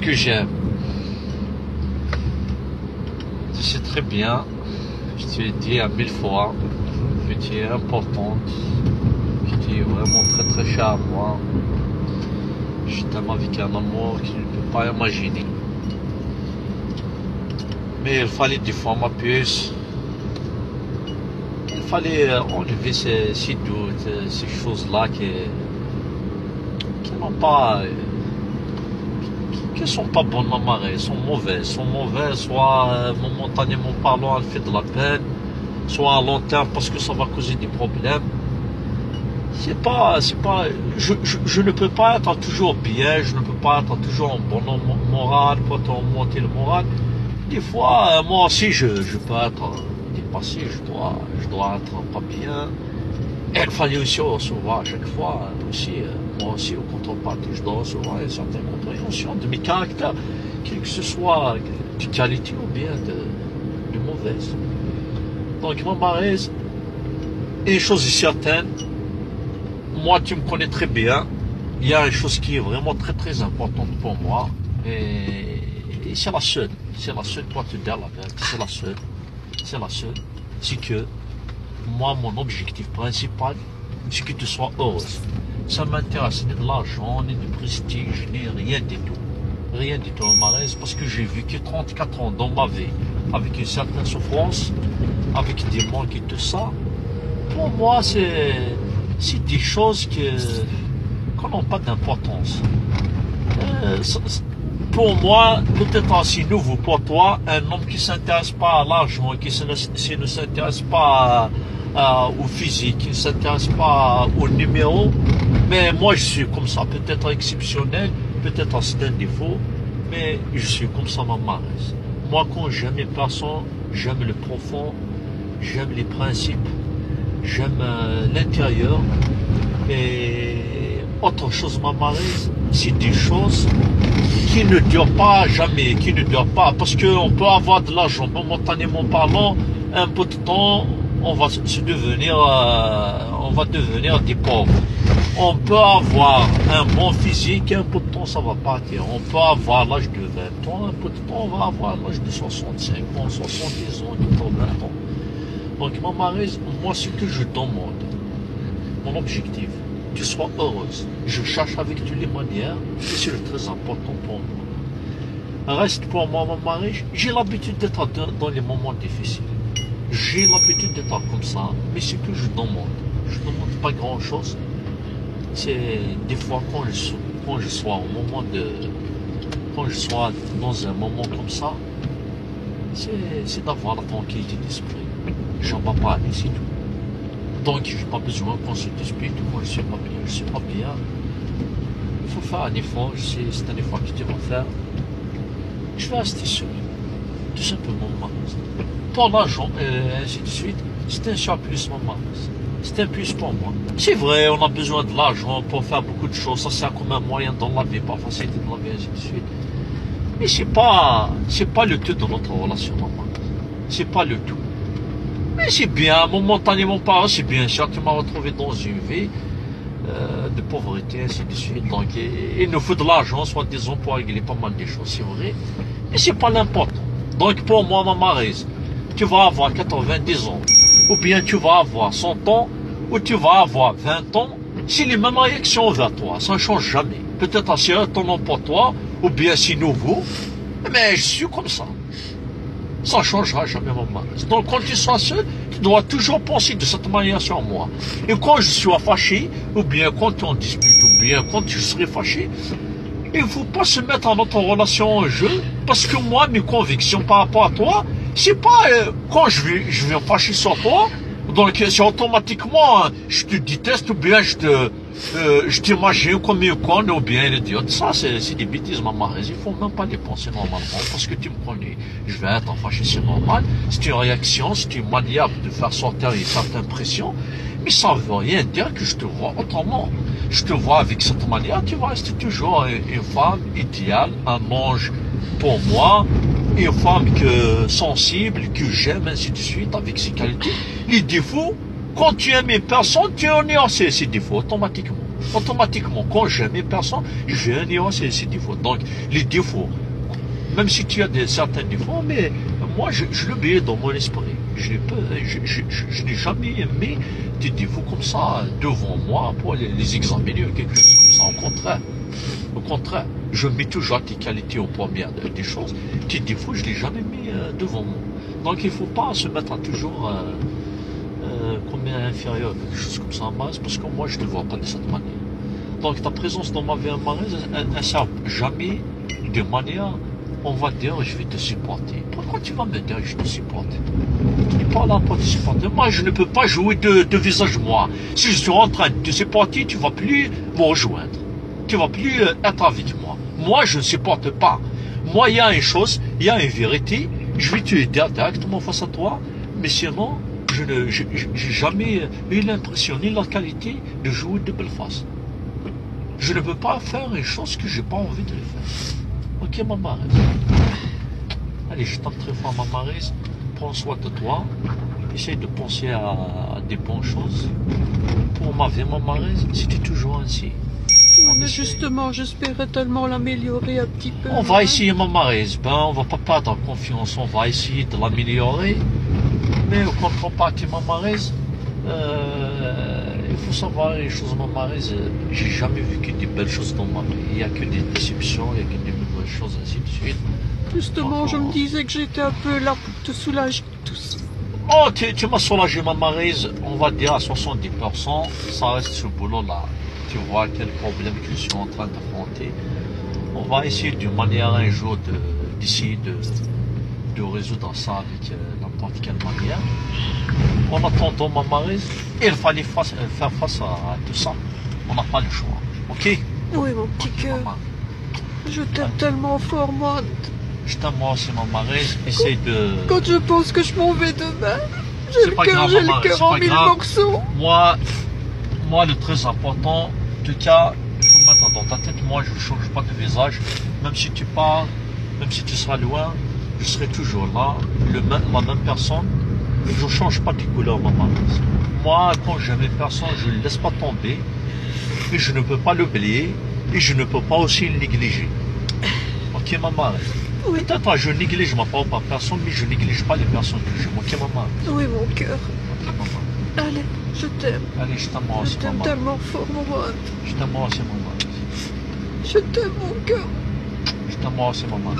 que j'aime? Tu sais très bien, je t'ai dit à mille fois tu es importante, tu es vraiment très très cher à moi. Je t'aime avec un amour que je ne peux pas imaginer. Mais il fallait des fois ma puce. Il fallait euh, enlever ces, doutes, euh, ces choses-là qui, qui n'ont pas. Qui sont pas bonnes à marrer, sont mauvaises, sont mauvaises, soit euh, momentanément parlant, elle fait de la peine, soit à long terme parce que ça va causer des problèmes. C'est pas, c'est pas, je, je, ne peux pas être toujours bien, je ne peux pas être toujours en bon mo- moral, pour te monter le moral. Des fois, euh, moi aussi, je, je peux être dépassé, je dois, je dois être pas bien. Il fallait aussi recevoir à chaque fois, euh, aussi, euh, moi aussi, au contrepartie, je dois recevoir une certaine compréhension de mes caractères, quel que ce soit de qualité ou bien de, mauvaise. Donc, mon mariage, une chose est certaine, moi, tu me connais très bien, il y a une chose qui est vraiment très très importante pour moi, et, et c'est la seule, c'est la seule, toi, te dire la vérité, c'est la seule, c'est la seule, c'est que moi, mon objectif principal, c'est que tu sois heureuse. Ça m'intéresse ni de l'argent, ni du prestige, ni rien du tout. Rien du tout mariage, parce que j'ai vécu 34 ans dans ma vie avec une certaine souffrance, avec des manques et tout ça. Pour moi, c'est, des choses qui n'ont pas d'importance. Euh, pour moi, peut-être aussi nouveau pour toi, un homme qui ne s'intéresse pas à l'argent, qui ne s'intéresse pas à- à- au physique, qui ne s'intéresse pas au numéro. Mais moi, je suis comme ça, peut-être exceptionnel, peut-être c'est un défaut, mais je suis comme ça, ma. Moi, quand j'aime une personne, j'aime le profond, j'aime les principes, j'aime euh, l'intérieur. Et autre chose, ma c'est des choses qui ne durent pas jamais, qui ne durent pas. Parce qu'on peut avoir de l'argent, momentanément parlant, un peu de temps, on euh, on va devenir des pauvres. On peut avoir un bon physique, un peu de temps, ça va partir. On peut avoir l'âge de 20 ans, un peu de temps, on va avoir l'âge de 65 ans, 70 ans, 80 ans. Donc, ma Maryse, moi, ce que je demande, mon objectif, tu sois heureuse. Je cherche avec toutes les manières, c'est le très important pour moi. Reste pour moi, mon mari, j'ai l'habitude d'être dans les moments difficiles. J'ai l'habitude d'être comme ça, mais ce que je demande, je ne demande pas grand chose. C'est des fois quand je, quand je sois au moment de. Quand je sois dans un moment comme ça, c'est d'avoir la tranquillité d'esprit. J'en vais pas aller, c'est tout. Donc, je n'ai pas besoin qu'on se dispute. Moi, je ne suis pas bien. Je suis pas bien. Il faut faire un effort. C'est un effort que tu vas faire. Je vais rester seul. Tout simplement, maman. Pour l'argent, et ainsi de suite, c'est un surplus, maman. C'est un plus pour moi. C'est vrai, on a besoin de l'argent pour faire beaucoup de choses. Ça sert comme un moyen dans la vie, pour faciliter la vie, ainsi de suite. Mais c'est pas, c'est pas le tout de notre relation, maman. C'est pas le tout. Mais c'est bien, momentanément parlant, c'est bien sûr, tu m'as retrouvé dans une vie euh, de pauvreté, ainsi de suite. Donc, il nous faut de l'argent, soit disons, pour régler pas mal de choses, c'est vrai. Mais c'est pas l'important. Donc, pour moi, ma Maryse, tu vas avoir 90 ans, ou bien tu vas avoir 100 ans, ou tu vas avoir 20 ans. C'est les mêmes réactions vers toi, ça ne change jamais. Peut-être c'est étonnant pour toi, ou bien c'est nouveau, mais je suis comme ça ça ne changera jamais mon mariage. Donc quand tu seras seul, tu dois toujours penser de cette manière sur moi. Et quand je suis fâché, ou bien quand on dispute, ou bien quand je serai fâché, il ne faut pas se mettre en notre relation en jeu, parce que moi, mes convictions par rapport à toi, c'est pas euh, quand je vais, je vais fâcher sur toi, donc c'est automatiquement, hein, je te déteste, ou bien je te, euh, je t'imagine comme une conne, ou bien une idiote. Ça, c'est des bêtises, ma Maryse. Il faut même pas les penser normalement, parce que tu me connais. Je vais être fâché, c'est normal. C'est une réaction, c'est une manière de faire sortir une certaine pression. Mais ça ne veut rien dire que je te vois autrement. Je te vois avec cette manière, tu vas rester toujours une femme idéale, un ange pour moi, une femme sensible, que j'aime, ainsi de suite, avec ses qualités. Les défauts, quand tu aimes une personne, tu en es assez ses défauts, automatiquement. Automatiquement, quand j'aime une personne, je vais nuancer ses défauts. Donc, les défauts, même si tu as des, certains défauts, mais moi, je, le mets dans mon esprit. Je n'ai jamais aimé des défauts comme ça devant moi pour les, les examiner ou quelque chose comme ça. Au contraire. Au contraire, je mets toujours tes qualités au premier de- des choses. Tes défauts, je ne l'ai jamais mis euh, devant moi. Donc il ne faut pas se mettre à toujours euh, euh, comme inférieur, quelque chose comme ça en masse, parce que moi, je ne le vois pas de cette manière. Donc ta présence dans ma vie elle ne sert jamais de manière, on va dire, je vais te supporter. Pourquoi tu vas me dire je te supporte? Tu n'es pas là pour te supporter. Moi, je ne peux pas jouer de, visage moi. Si je suis en train de te supporter, tu ne vas plus me rejoindre. Tu ne vas plus euh, être avec moi. Moi, je ne supporte pas. Moi, il y a une chose, il y a une vérité, je vais te dire directement face à toi, mais sinon, je n'ai jamais eu l'impression ni la qualité de jouer de belle face. Je ne peux pas faire une chose que j'ai pas envie de faire. Ok, ma Marise. Allez, je t'en très fort, ma Marise. Prends soin de toi. Essaye de penser à, à des bonnes choses. Pour ma vie, ma Marise, c'était toujours ainsi. Oui, mais justement, j'espérais tellement l'améliorer un petit peu. On va hein. essayer, ma Marise. Ben, on va pas perdre confiance. On va essayer de l'améliorer. Mais au contrepartie, ma Marise, euh, il faut savoir les choses, ma Marise. euh, J'ai jamais vu que des belles choses dans ma vie. Il n'y a que des déceptions, il n'y a que des choses, ainsi de suite. Justement, je me disais que j'étais un peu là pour te soulager tous. Oh, tu, tu m'as soulagé, ma Marise. On va dire à 70%. Ça reste ce boulot-là. Tu vois quel problème que je suis en train d'affronter. On va essayer d'une manière un jour de- d'essayer de, de résoudre ça avec euh, n'importe quelle manière. En attendant, ma Marise, il fallait face- euh, faire face à, à tout ça. On n'a pas le choix. Ok? Oui, mon petit cœur. Je t'aime tellement fort, moi. Je t'aime moi aussi, ma Marise. Essaye de... Quand je pense que je m'en vais demain, j'ai le cœur, j'ai le cœur en mille grave. morceaux. Moi, moi, le très important, en tout cas, il faut mettre dans ta tête, moi, je ne change pas de visage. Même si tu pars, même si tu seras loin, je serai toujours là, le même- la même personne. Je ne change pas de couleur, maman. Moi, quand j'aime une personne, je ne laisse pas tomber. Et je ne peux pas l'oublier. Et je ne peux pas aussi le négliger. Ok, maman Oui, Peut-être je néglige ma propre personne, mais je ne néglige pas les personnes que j'aime. Ok, maman oui, mon cœur. Ok, maman. Allez, je t'aime. Allez, je t'aime moi Je t'aime maman. tellement fort, roi. Je aussi, maman. Je t'aime, mon cœur. Je aussi, maman.